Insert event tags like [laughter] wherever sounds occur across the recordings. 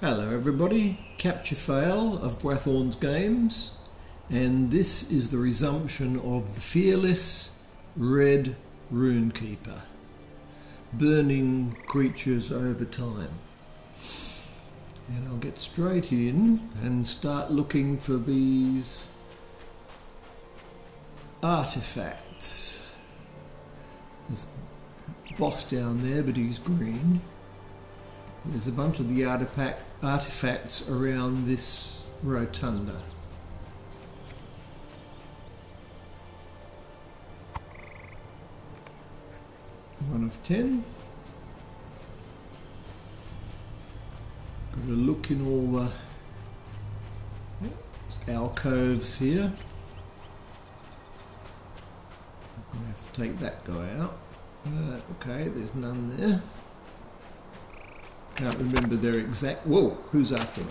Hello everybody, Captchafail of Gwathorn's Games and this is the resumption of the Fearless Red Runekeeper burning creatures over time. And I'll get straight in and start looking for these artifacts. There's a boss down there but he's green. There's a bunch of the artifact, artifacts around this rotunda. One of ten. Got a look in all the alcoves here. I'm going to have to take that guy out. Uh, okay, there's none there. Can't remember their exact. Whoa, who's after me?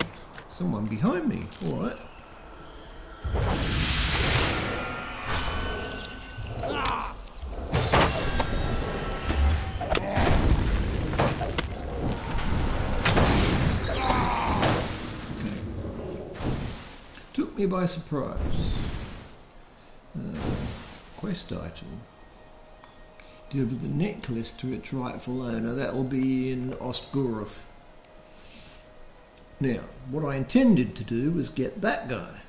Someone behind me. All right. Took me by surprise. Uh, quest item. Deliver the necklace to its rightful owner. That will be in Ost Guruth. Now, what I intended to do was get that guy.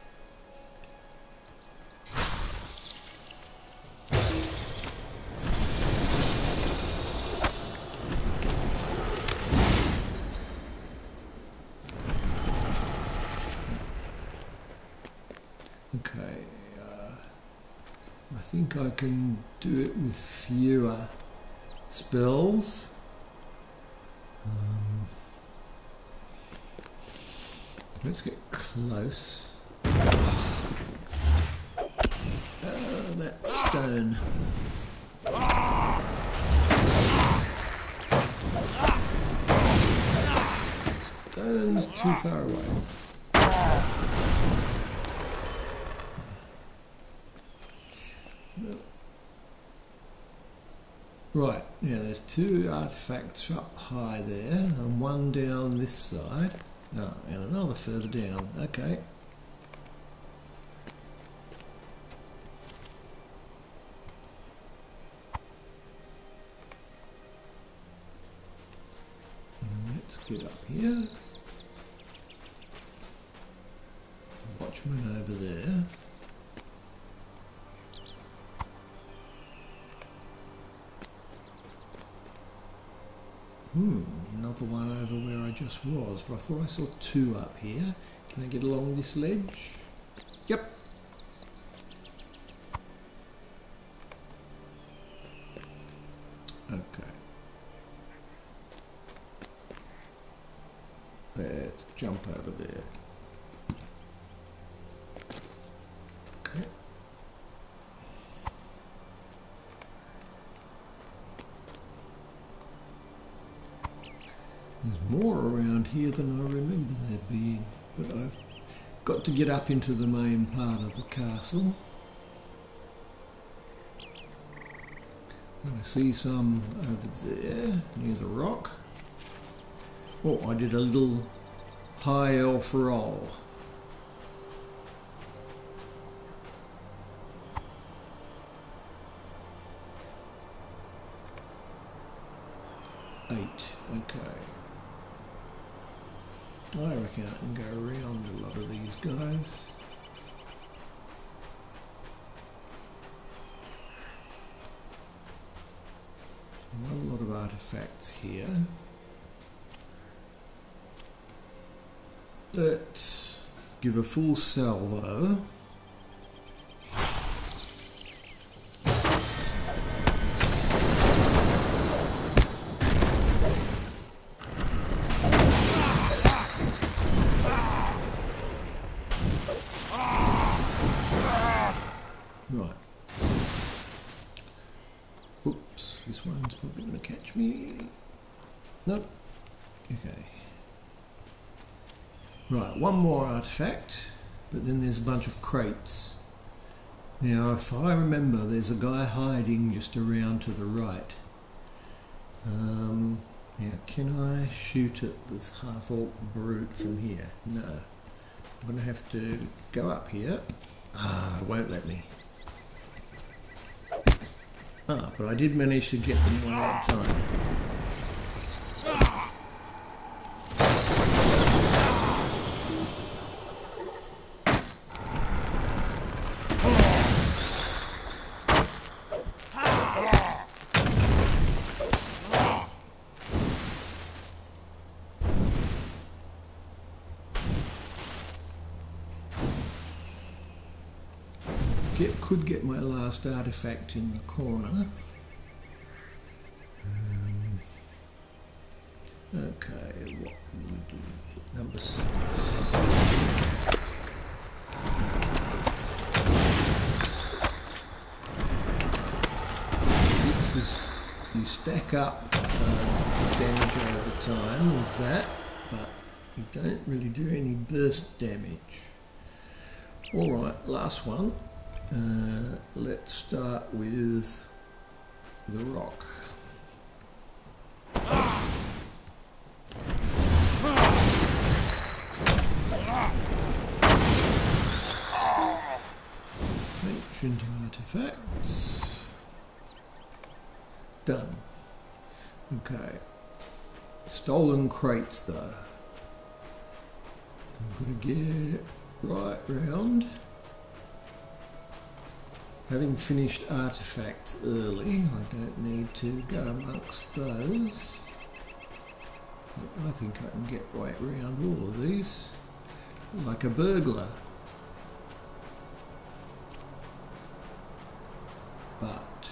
Think I can do it with fewer spells. Um, let's get close. Uh, that stone. Stone's too far away. Right, yeah, there's two artifacts up high there, and one down this side. Oh, and another further down. Okay. Let's get up here. Watchman over there. Hmm, another one over where I just was, but I thought I saw two up here. Can I get along this ledge? Yep. Okay. Let's jump over there. Okay. There's more around here than I remember there being, but I've got to get up into the main part of the castle. I see some over there near the rock. Oh, I did a little high elf roll. Eight, okay. I reckon I can go around a lot of these guys. Not a lot of artifacts here. Let's give a full salvo. Right. Oops, this one's probably going to catch me. Nope. Okay. Right, one more artifact, but then there's a bunch of crates. Now, if I remember, there's a guy hiding just around to the right. Um, yeah, Can I shoot at the half orc brute from here? No. I'm going to have to go up here. Ah, it won't let me. Ah, but I did manage to get them one at a time. Get, could get my last artifact in the corner. Um, okay, what do we do? Number six. Six is you stack up uh, damage over time with that, but you don't really do any burst damage. Alright, last one. Uh, let's start with the rock. Ancient artifacts. Done. Okay. Stolen crates though. I'm gonna get right round. Having finished artifacts early, I don't need to go amongst those. I think I can get right round all of these, like a burglar. But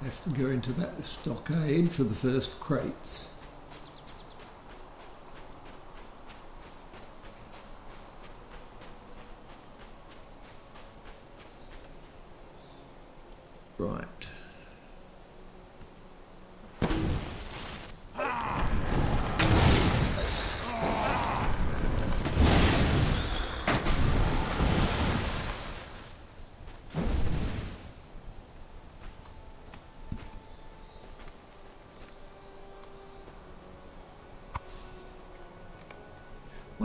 I have to go into that stockade for the first crates. Right.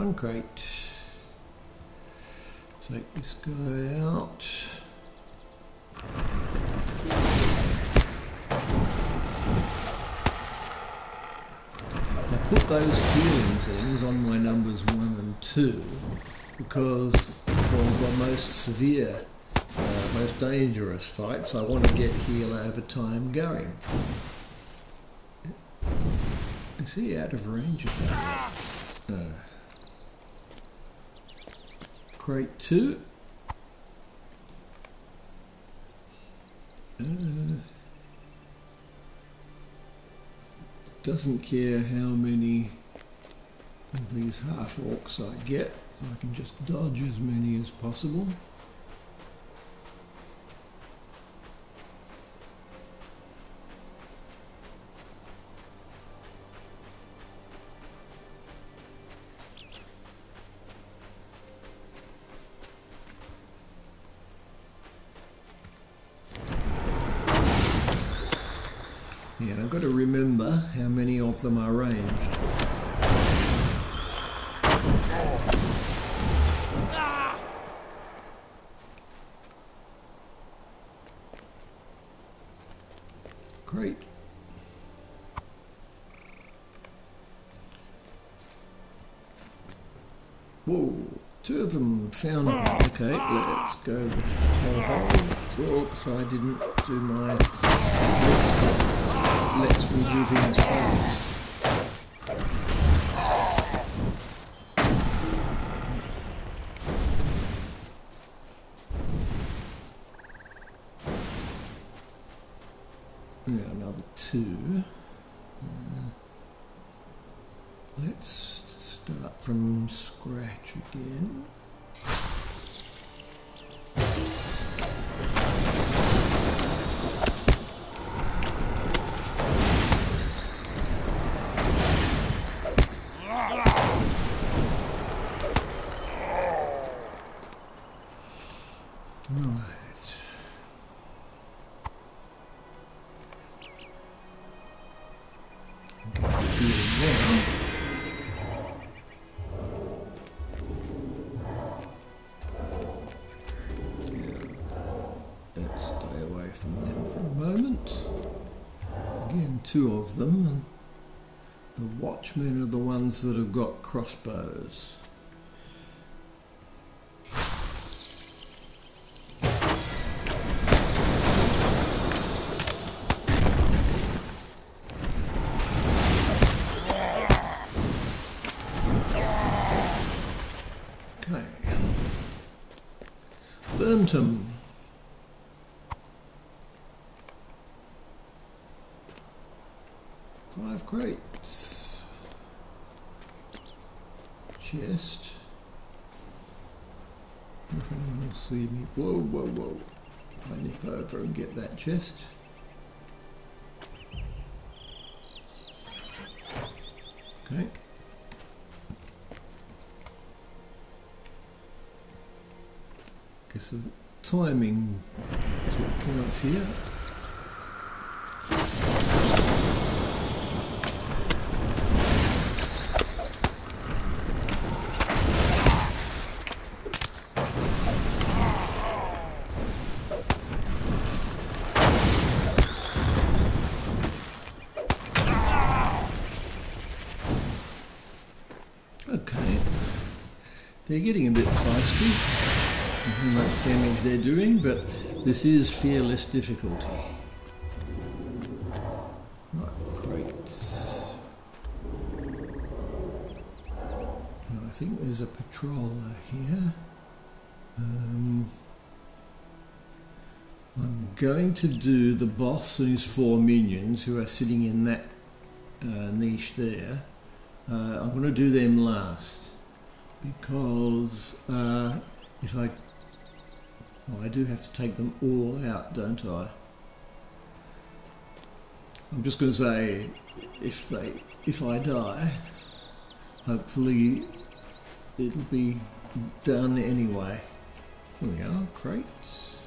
One crate. Take this guy out. I put those healing things on my numbers one and two because for the most severe, uh, most dangerous fights, I want to get heal over time going. Is he out of range of that? Crate two. Uh, doesn't care how many of these half orcs I get, so I can just dodge as many as possible. Yeah, I've got to remember how many of them are ranged. Great. Whoa, two of them found me. Okay, let's go. Ho. Oops, I didn't do my let's redo things fast. feeling there. Let's stay away from them for a moment. Again, two of them. The watchmen are the ones that have got crossbows. If anyone will see me. Whoa, whoa, whoa. If I nip over and get that chest. Okay. Guess the timing is what counts here. Okay. They're getting a bit feisty how much damage they're doing, but this is fearless difficulty. Right, crates. Now, I think there's a patroller here. Um, I'm going to do the boss and his four minions who are sitting in that uh, niche there. Uh, I'm going to do them last because uh, if I, oh, I do have to take them all out, don't I? I'm just going to say, if they, if I die, hopefully it'll be done anyway. Here we are, crates.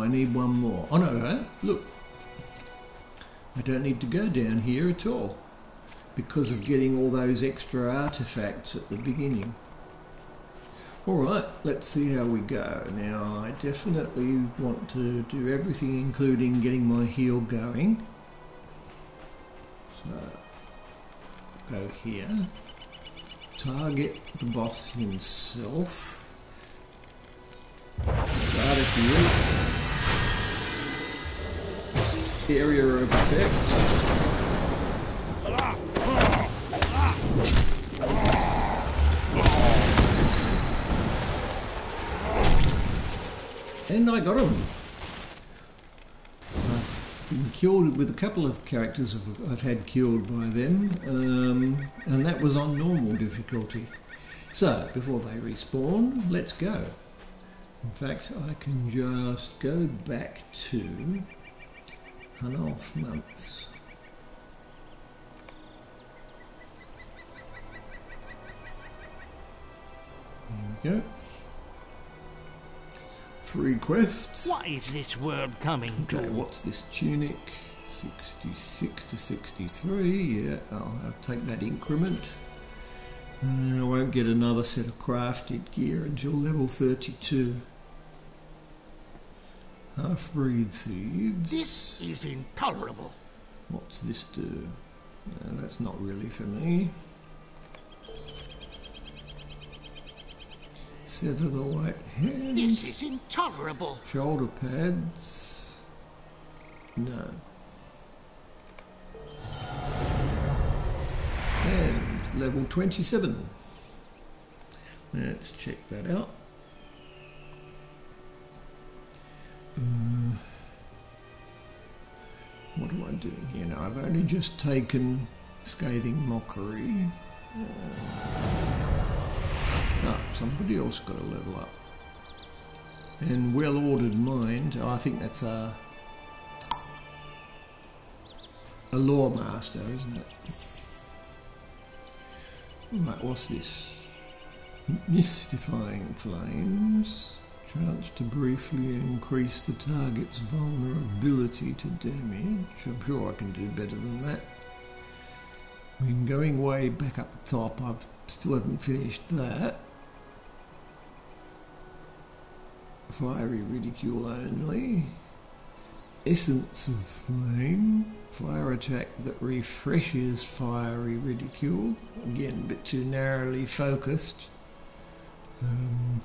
I need one more. Oh no, no, look. I don't need to go down here at all because of getting all those extra artifacts at the beginning. Alright, let's see how we go. Now, I definitely want to do everything including getting my heal going. So, go here. Target the boss himself. Start a heal. Area of effect. And I got him. Killed with a couple of characters I've had killed by them, um, and that was on normal difficulty. So, before they respawn, let's go. In fact, I can just go back to Hanolf months. There we go. Three quests. What is this world coming Okay, to? what's this tunic? 66 to 63, yeah, I'll have to take that increment. Uh, I won't get another set of crafted gear until level 32. Half-breed thieves. This is intolerable. What's this do? No, that's not really for me. Sever the white hand. This is intolerable. Shoulder pads. No. And level 27. Let's check that out. Uh, what am I doing here now? I've only just taken Scathing Mockery. Ah, somebody else got a level up. And well ordered mind, I think that's a a lore master, isn't it? Right, what's this? Mystifying flames. Chance to briefly increase the target's vulnerability to damage. I'm sure I can do better than that. I mean, going way back up the top, I've Still haven't finished that. Fiery ridicule only. Essence of flame. Fire attack that refreshes fiery ridicule. Again, a bit too narrowly focused. Um,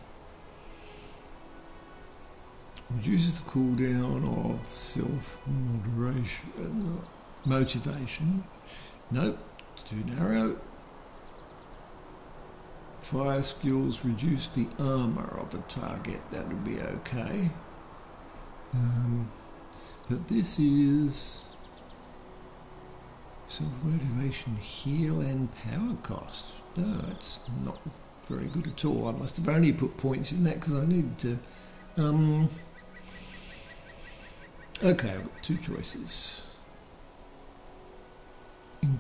reduces the cooldown of self moderation motivation. Nope, too narrow. Fire skills reduce the armour of a target, that would be okay. Um, but this is self motivation, heal, and power cost. No, it's not very good at all. I must have only put points in that because I needed to. Um, okay, I've got two choices. In-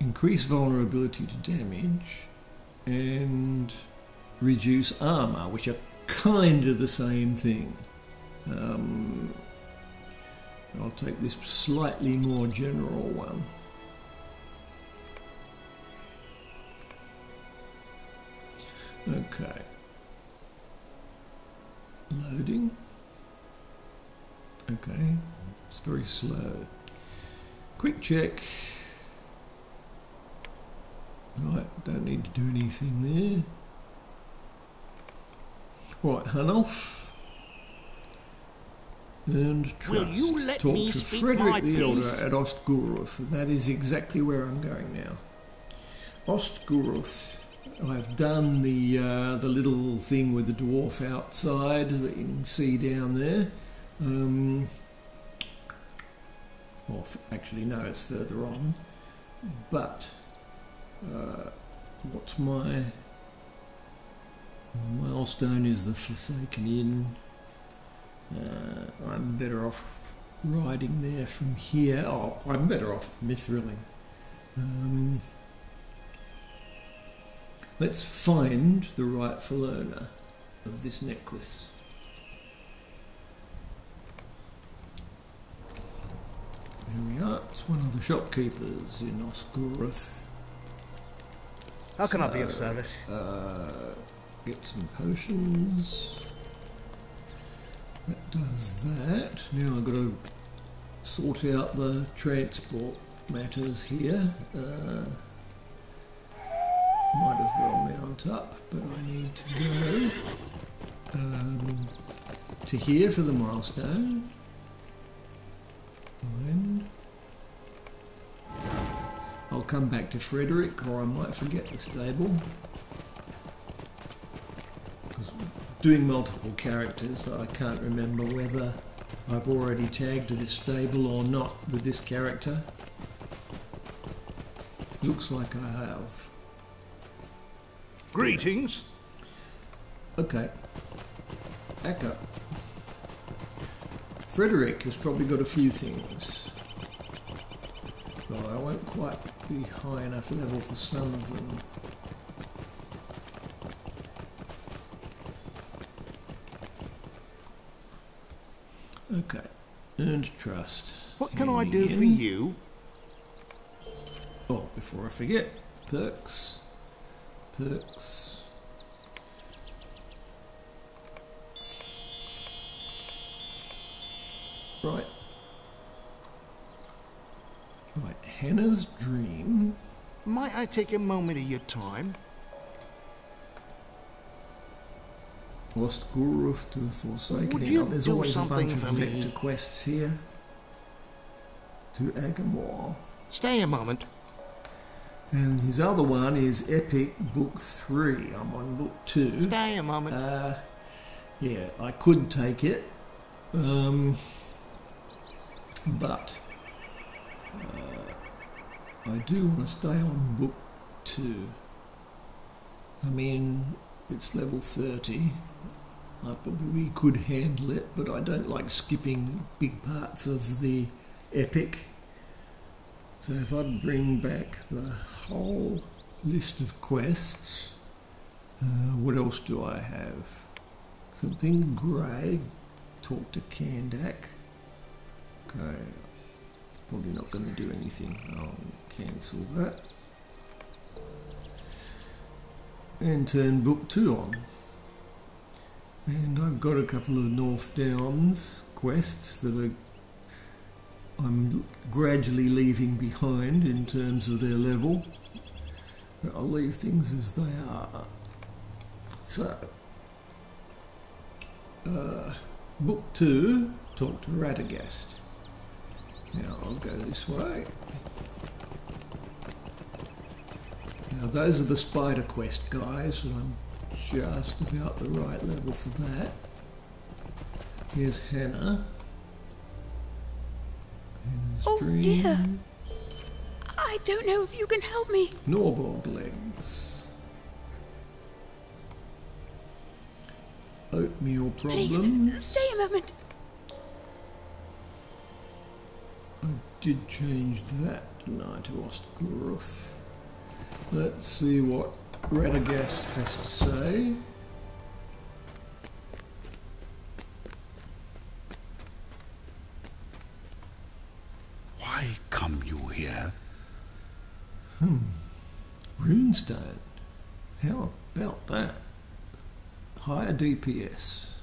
increase vulnerability to damage and reduce armor, which are kind of the same thing. Um, I'll take this slightly more general one. Okay. Loading. Okay. It's very slow. Quick check. Right, don't need to do anything there. Right, Hanulf. And trust. Will you let Talk me to speak Frederick the Elder at Ost Guruth, and that is exactly where I'm going now. Ost Guruth. I've done the uh, the little thing with the dwarf outside that you can see down there. Um, f- actually, no, it's further on. But uh, what's my my milestone is the Forsaken Inn. Uh, I'm better off riding there from here. Oh, I'm better off Mithrilling. Um, let's find the rightful owner of this necklace. Are. It's one of the shopkeepers in Ost Guruth. How can I be of service? Uh, get some potions. That does that. Now I've got to sort out the transport matters here. Uh, might as well mount up, but I need to go um, to here for the milestone. Come back to Frederick, or I might forget the stable. Because doing multiple characters, I can't remember whether I've already tagged this stable or not with this character. Looks like I have. Greetings. Okay. Echo. Frederick has probably got a few things. Though I won't quite be high enough level for some of them. Okay. Earned trust. What can I do for you? Oh, before I forget, perks. Perks. Right. Right, Hannah's dream. Might I take a moment of your time? Lost Guruth to the Forsaken. Would you There's always a something bunch of for me? quests here. To Agamaur. Stay a moment. And his other one is Epic Book 3. I'm on Book 2. Stay a moment. Uh, yeah, I could take it, um, but uh, I do want to stay on book two. I mean, it's level 30. I probably could handle it, but I don't like skipping big parts of the epic. So if I bring back the whole list of quests, uh, what else do I have? Something grey. Talk to Kandak. Okay. Probably not going to do anything. I'll cancel that. And turn book two on. And I've got a couple of North Downs quests that are I'm gradually leaving behind in terms of their level. But I'll leave things as they are. So, uh, book two, talk to Radagast. Now I'll go this way. Now those are the spider quest guys, and I'm just about the right level for that. Here's Hannah. Hannah's Oh, dream. dear. I don't know if you can help me. Norborg legs. Oatmeal problems. Please, stay a moment. I did change that, I, to Ost Guruth. Let's see what Radagast has to say. Why come you here? Hmm, Runestone. How about that? Higher DPS.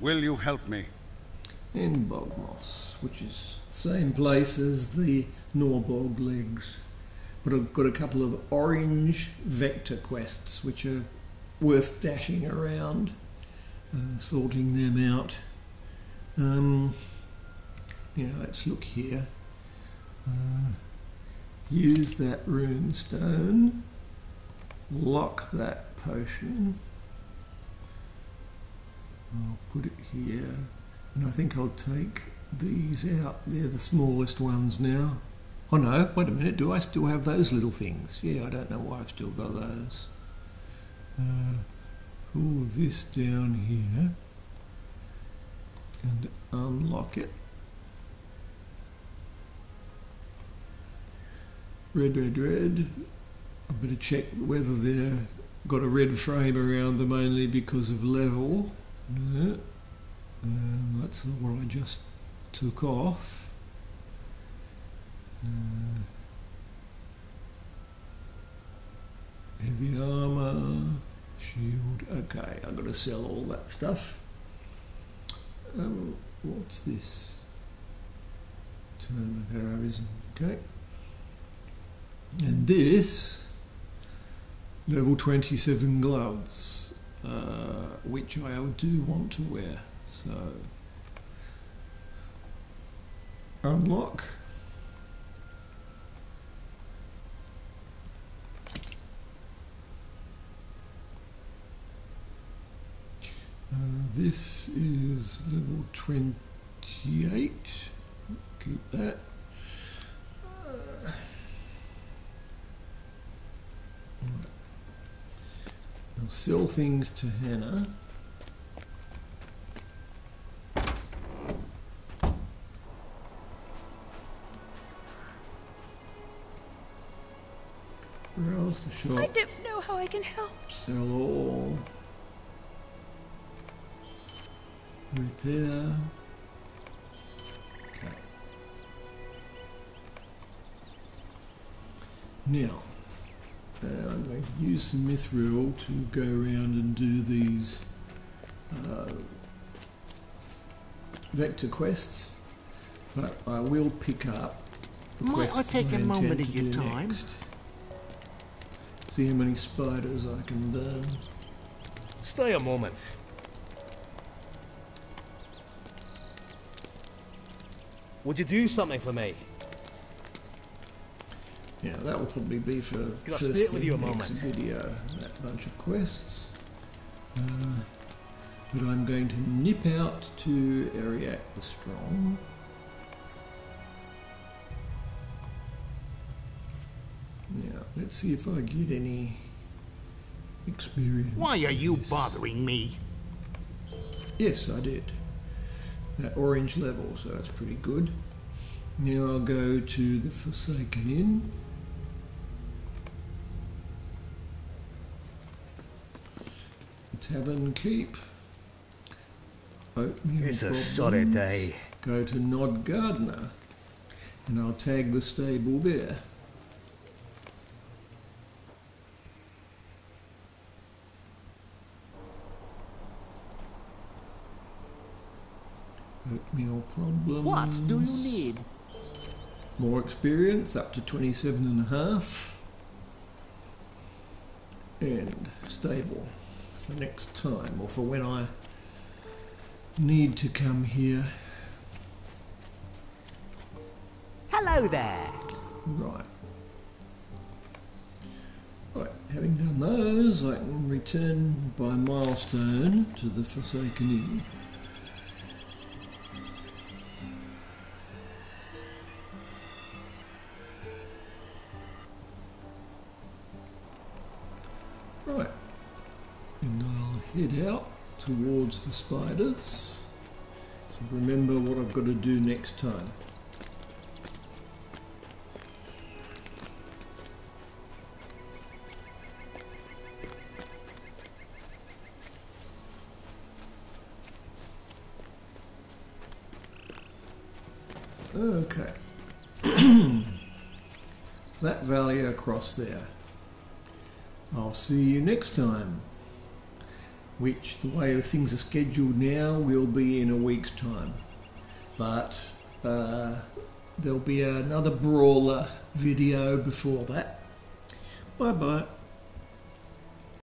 Will you help me? in Bogmoss, which is the same place as the Norbog legs. But I've got a couple of orange vector quests which are worth dashing around, uh, sorting them out. Um, yeah, let's look here. Uh, use that rune stone, lock that potion. I'll put it here. And I think I'll take these out. They're the smallest ones now. Oh no, wait a minute, do I still have those little things? Yeah, I don't know why I've still got those. Uh, pull this down here and unlock it. Red, red, red. I better check whether they've got a red frame around them only because of level. No. Uh, that's what I just took off. Heavy armor, shield. Okay, I've got to sell all that stuff. Um, what's this? Term of heroism. Okay. And this, level 27 gloves, uh, which I do want to wear. So, unlock. Uh, this is level 28. Keep that. Uh. I'll sell things to Hannah. Browse the shop. I don't know how I can help. Sell all. Repair. Okay. Now, uh, I'm going to use some mithril to go around and do these uh, vector quests, but I will pick up the Might I take a intend moment to of your do time? next. See how many spiders I can burn. Stay a moment. Would you do something for me? Yeah, that will probably be for Can first sit with you a next moment? video. That bunch of quests. Uh, but I'm going to nip out to Ariak the Strong. Now, let's see if I get any experience. Why are you this. bothering me? Yes, I did. That orange level, so that's pretty good. Now I'll go to the Forsaken Inn. Tavern Keep. Oatmeal It's a problems. sorry day. Go to Nod Gardener. And I'll tag the stable there. Quick meal problems. What do you need? More experience, up to 27 and a half. And stable for next time, or for when I need to come here. Hello there. Right. Right, having done those, I can return by milestone to the Forsaken Inn. Right, and I'll head out towards the spiders. So remember what I've got to do next time. Okay. [clears throat] that valley across there. I'll see you next time. Which, the way things are scheduled now, will be in a week's time. But uh, there'll be another brawler video before that. Bye bye.